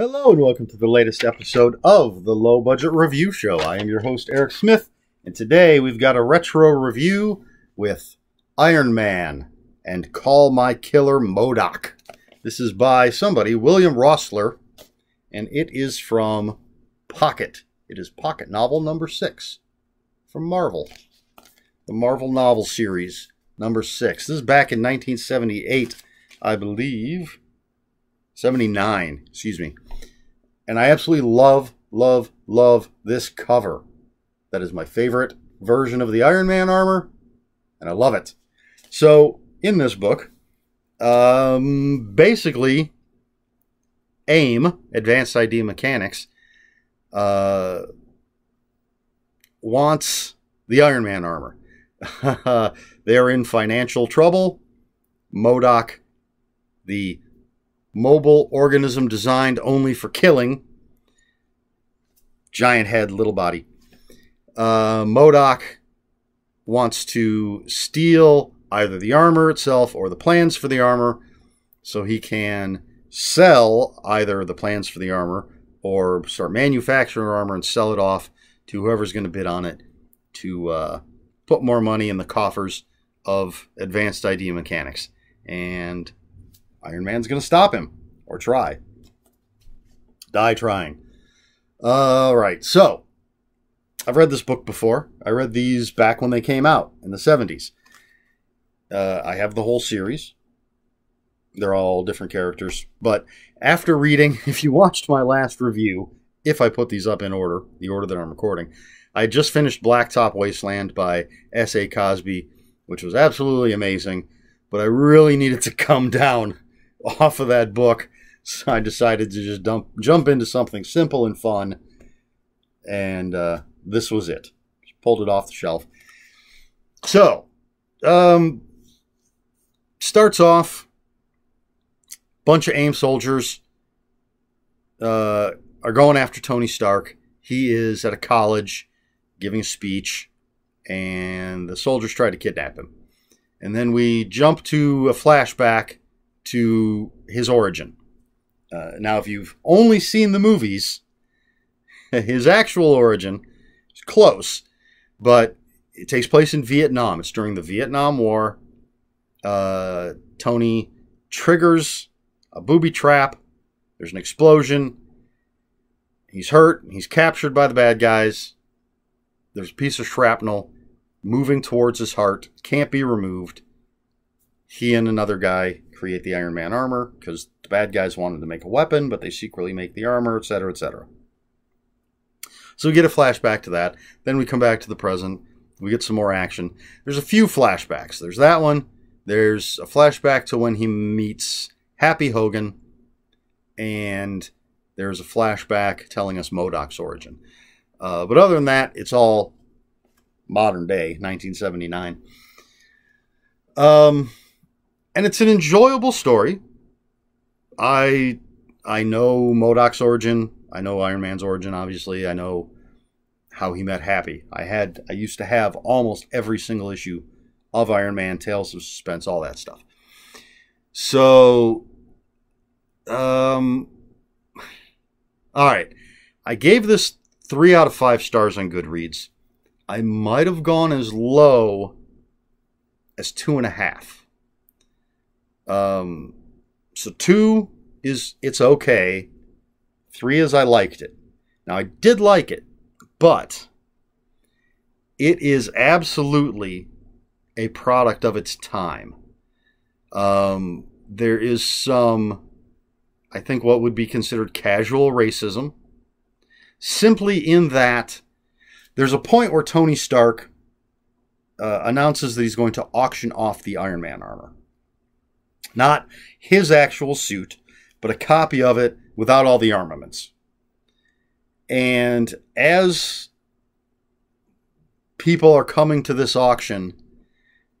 Hello and welcome to the latest episode of the Low Budget Review Show. I am your host, Erik Smith, and today we've got a retro review with Iron Man and Call My Killer MODOK. This is by somebody, William Rotsler, and it is from Pocket. It is Pocket Novel number six from Marvel. The Marvel novel series, number six. This is back in 1978, I believe. 79, excuse me. And I absolutely love, love, love this cover. That is my favorite version of the Iron Man armor, and I love it. So, in this book, um, basically, AIM, Advanced Idea Mechanics, uh, wants the Iron Man armor. they are in financial trouble. MODOK, the mobile organism designed only for killing. Giant head, little body. Uh, MODOK wants to steal either the armor itself or the plans for the armor so he can sell either the plans for the armor or start manufacturing armor and sell it off to whoever's going to bid on it to uh, put more money in the coffers of advanced idea mechanics. And Iron Man's going to stop him or try. Die trying. All right, so I've read this book before. I read these back when they came out in the 70s. Uh, I have the whole series. They're all different characters. But after reading, if you watched my last review, if I put these up in order, the order that I'm recording, I just finished Blacktop Wasteland by S.A. Cosby, which was absolutely amazing. But I really needed to come down off of that book so I decided to just dump, jump into something simple and fun, and uh, this was it. Just pulled it off the shelf. So, um, starts off bunch of AIM soldiers uh, are going after Tony Stark. He is at a college giving a speech, and the soldiers try to kidnap him. And then we jump to a flashback to his origin. Uh, now, if you've only seen the movies, his actual origin is close, but it takes place in Vietnam. It's during the Vietnam War. Uh, Tony triggers a booby trap. There's an explosion. He's hurt. He's captured by the bad guys. There's a piece of shrapnel moving towards his heart. Can't be removed. He and another guy create the Iron Man armor because bad guys wanted to make a weapon, but they secretly make the armor, etc., etc. So we get a flashback to that. Then we come back to the present. We get some more action. There's a few flashbacks. There's that one. There's a flashback to when he meets Happy Hogan. And there's a flashback telling us MODOK's origin. Uh, but other than that, it's all modern day, 1979. Um, and it's an enjoyable story. I I know MODOK's origin. I know Iron Man's origin. Obviously, I know how he met Happy. I had I used to have almost every single issue of Iron Man, Tales of Suspense, all that stuff. So, um, all right, I gave this three out of five stars on Goodreads. I might have gone as low as two and a half. Um, so two is it's okay. Three is I liked it. Now I did like it, but it is absolutely a product of its time. Um, there is some, I think, what would be considered casual racism, simply in that there's a point where Tony Stark uh, announces that he's going to auction off the Iron Man armor. Not his actual suit, but a copy of it without all the armaments. And as people are coming to this auction,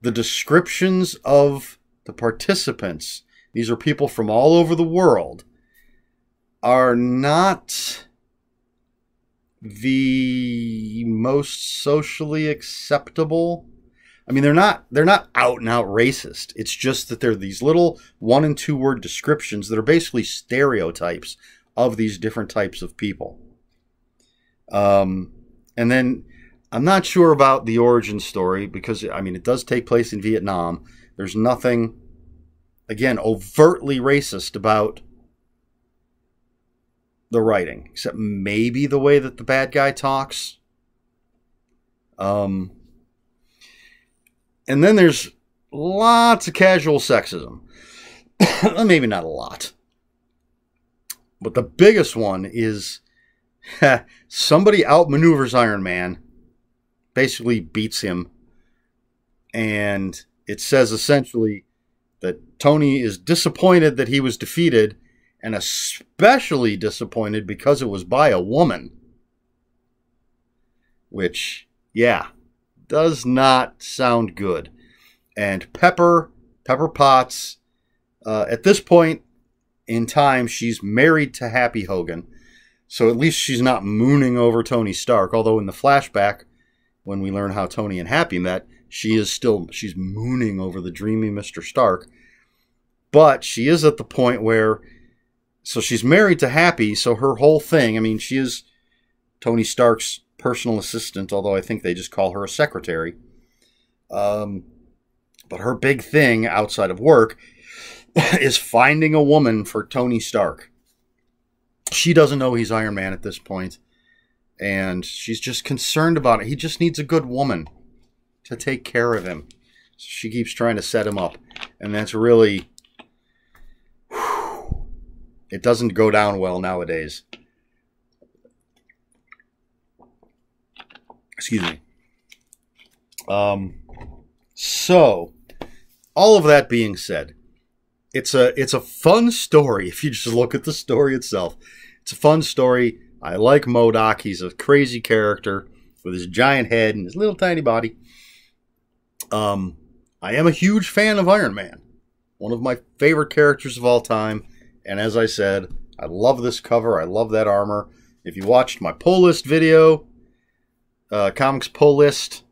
the descriptions of the participants, these are people from all over the world, are not the most socially acceptable I mean, they're not they're not out and out racist. It's just that they're these little one and two word descriptions that are basically stereotypes of these different types of people. Um, and then I'm not sure about the origin story because, I mean, it does take place in Vietnam. There's nothing, again, overtly racist about the writing, except maybe the way that the bad guy talks. Um, and then there's lots of casual sexism. maybe not a lot. But the biggest one is somebody outmaneuvers Iron Man, basically beats him, and it says essentially that Tony is disappointed that he was defeated, and especially disappointed because it was by a woman. Which, yeah, does not sound good. And Pepper, Pepper Potts, uh, at this point in time, she's married to Happy Hogan. So at least she's not mooning over Tony Stark. Although in the flashback, when we learn how Tony and Happy met, she is still she's mooning over the dreamy Mr. Stark. But she is at the point where so she's married to Happy, so her whole thing, I mean, she is Tony Stark's personal assistant, although I think they just call her a secretary. Um, but her big thing outside of work is finding a woman for Tony Stark. She doesn't know he's Iron Man at this point, and she's just concerned about it. He just needs a good woman to take care of him. So she keeps trying to set him up, and that's really whew, it doesn't go down well nowadays. Excuse me. Um, so all of that being said, it's a it's a fun story if you just look at the story itself. It's a fun story. I like MODOK. He's a crazy character with his giant head and his little tiny body. Um, I am a huge fan of Iron Man, one of my favorite characters of all time. And as I said, I love this cover. I love that armor. If you watched my pull list video, uh, comics pull list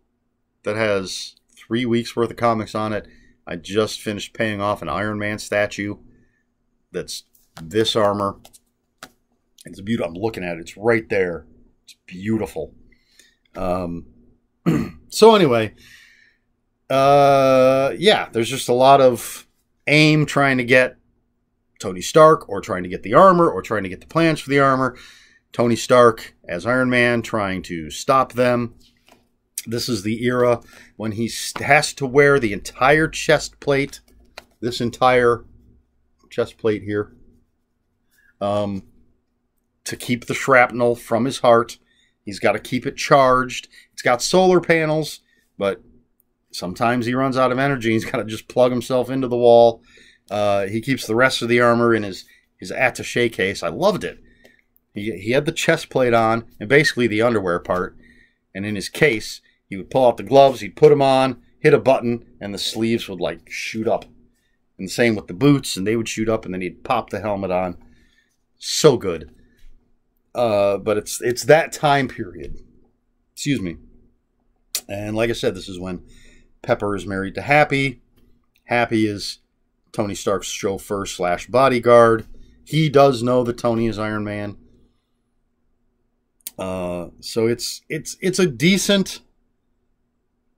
that has three weeks worth of comics on it, I just finished paying off an Iron Man statue that's this armor. It's beautiful. I'm looking at it. It's right there. It's beautiful. Um, so anyway, uh, yeah, there's just a lot of AIM trying to get Tony Stark or trying to get the armor or trying to get the plans for the armor. Tony Stark as Iron Man trying to stop them. This is the era when he has to wear the entire chest plate, this entire chest plate here, um, to keep the shrapnel from his heart. He's got to keep it charged. It's got solar panels, but sometimes he runs out of energy. He's got to just plug himself into the wall. Uh, he keeps the rest of the armor in his his attaché case. I loved it. He, he had the chest plate on and basically the underwear part, and in his case he would pull out the gloves, he'd put them on, hit a button, and the sleeves would like shoot up. And the same with the boots, and they would shoot up, and then he'd pop the helmet on. So good. Uh, but it's it's that time period. Excuse me. And like I said, this is when Pepper is married to Happy. Happy is Tony Stark's chauffeur slash bodyguard. He does know that Tony is Iron Man. Uh, so it's it's it's a decent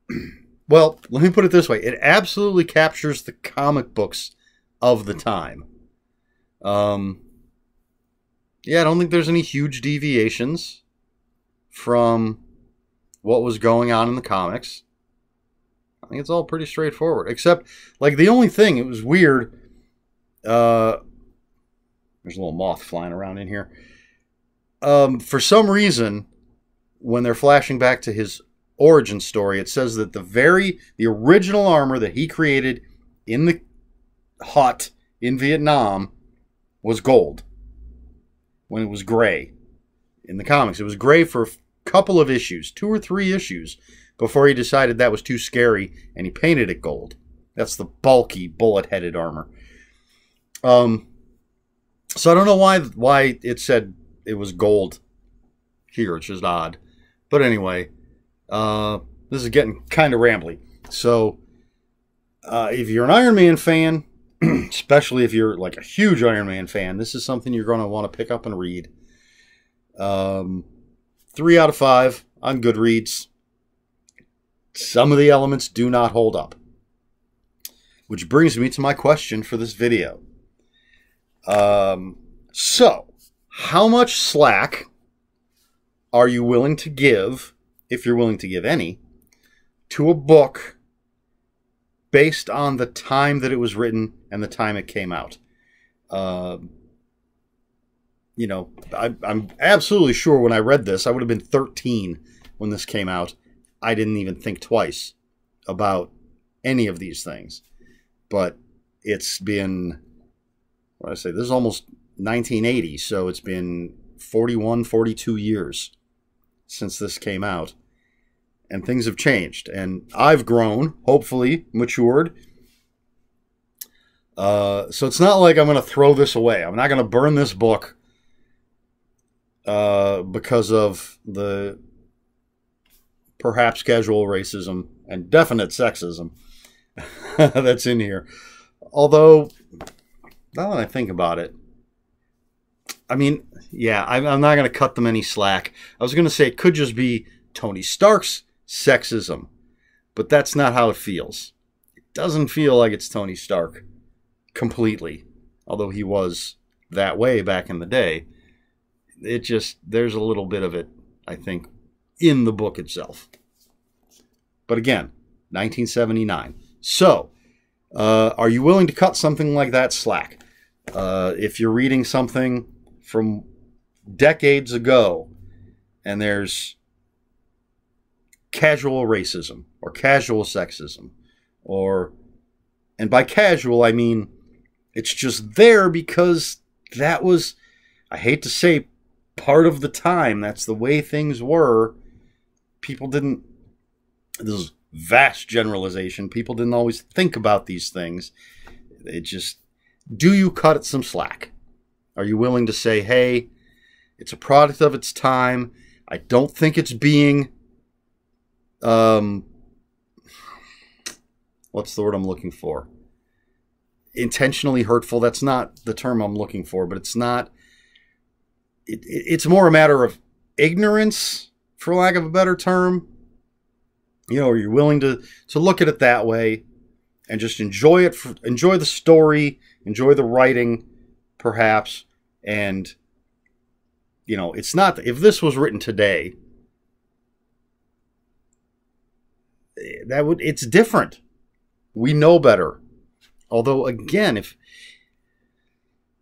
well, let me put it this way it absolutely captures the comic books of the time. Um, yeah, I don't think there's any huge deviations from what was going on in the comics. I think it's all pretty straightforward, except like the only thing it was weird. Uh, there's a little moth flying around in here. Um, for some reason, when they're flashing back to his origin story, it says that the very the original armor that he created in the hut in Vietnam was gold when it was gray in the comics. It was gray for a couple of issues, two or three issues, before he decided that was too scary and he painted it gold. That's the bulky bullet-headed armor. Um, so I don't know why why it said it was gold here. It's just odd. But anyway, uh, this is getting kind of rambly. So, uh, if you're an Iron Man fan, especially if you're like a huge Iron Man fan, this is something you're going to want to pick up and read. Um, three out of five on Goodreads. Some of the elements do not hold up. Which brings me to my question for this video. Um, so, how much slack are you willing to give, if you're willing to give any, to a book based on the time that it was written and the time it came out? Uh, you know, I, I'm absolutely sure when I read this, I would have been 13 when this came out. I didn't even think twice about any of these things. But it's been, what I say, this is almost 1980, so it's been 41, 42 years since this came out. And things have changed. And I've grown, hopefully, matured. Uh, so it's not like I'm going to throw this away. I'm not going to burn this book uh, because of the perhaps casual racism and definite sexism that's in here. Although, now that I think about it, I mean, yeah, I'm, I'm not going to cut them any slack. I was going to say it could just be Tony Stark's sexism, but that's not how it feels. It doesn't feel like it's Tony Stark completely, although he was that way back in the day. It just, there's a little bit of it, I think, in the book itself. But again, 1979. So, uh, are you willing to cut something like that slack? Uh, if you're reading something from decades ago and there's casual racism or casual sexism or and by casual I mean it's just there because that was I hate to say part of the time. That's the way things were. People didn't this is vast generalization. People didn't always think about these things. It just do you cut it some slack are you willing to say hey it's a product of its time. I don't think it's being um what's the word I'm looking for? Intentionally hurtful. That's not the term I'm looking for, but it's not it, it's more a matter of ignorance for lack of a better term. You know, are you willing to to look at it that way and just enjoy it for, enjoy the story, enjoy the writing perhaps and you know, it's not if this was written today, that would it's different. We know better. Although again, if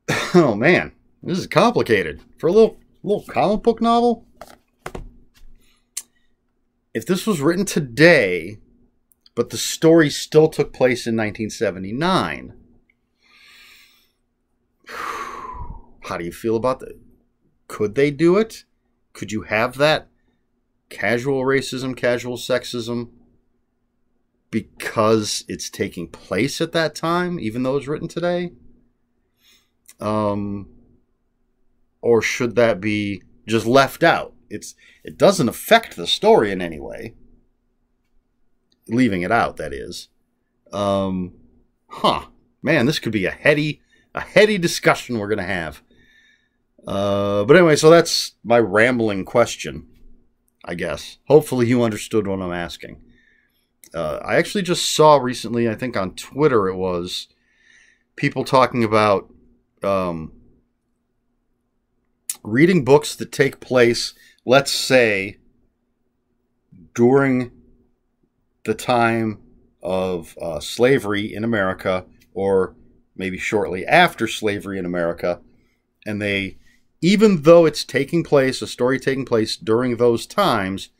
oh man, this is complicated for a little little comic book novel. If this was written today, but the story still took place in 1979, how do you feel about that? Could they do it? Could you have that casual racism, casual sexism because it's taking place at that time, even though it's written today? Um, or should that be just left out? It's it doesn't affect the story in any way. Leaving it out, that is. Um, huh. Man, this could be a heady, a heady discussion we're gonna have. Uh, but anyway, so that's my rambling question, I guess. Hopefully, you understood what I'm asking. Uh, I actually just saw recently, I think on Twitter it was, people talking about um, reading books that take place, let's say, during the time of uh, slavery in America, or maybe shortly after slavery in America, and they even though it's taking place, a story taking place during those times,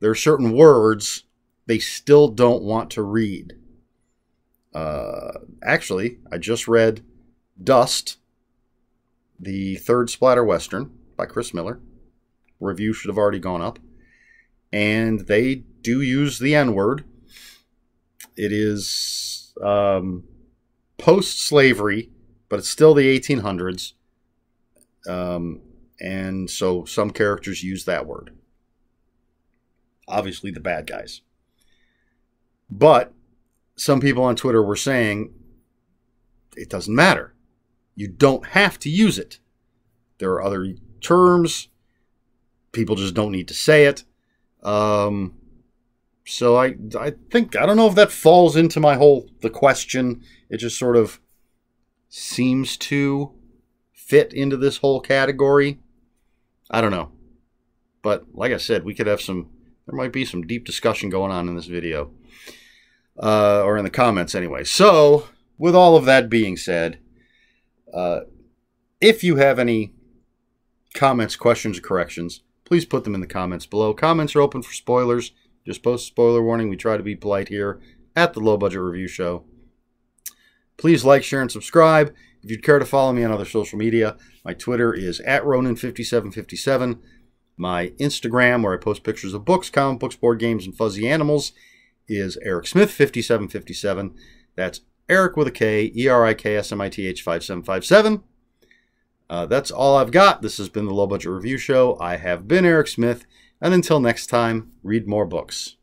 there are certain words they still don't want to read. Uh, actually, I just read Dust, the third splatter western by Chris Miller. Review should have already gone up. And they do use the N word. It is um, post slavery, but it's still the 1800s um, and so some characters use that word. Obviously, the bad guys. But some people on Twitter were saying it doesn't matter. You don't have to use it. There are other terms. People just don't need to say it. Um, so I I think I don't know if that falls into my whole the question. It just sort of seems to fit into this whole category. I don't know. But like I said, we could have some there might be some deep discussion going on in this video. Uh, or in the comments anyway. So, with all of that being said, uh, if you have any comments, questions, or corrections, please put them in the comments below. Comments are open for spoilers. Just post spoiler warning. We try to be polite here at the Low Budget Review Show. Please like, share, and subscribe. If you'd care to follow me on other social media, my Twitter is at Ronan5757. My Instagram, where I post pictures of books, comic books, board games, and fuzzy animals, is Erik Smith5757. That's Erik with a K, E R I K S M I T H 5757. Uh, that's all I've got. This has been the Low Budget Review Show. I have been Erik Smith, and until next time, read more books.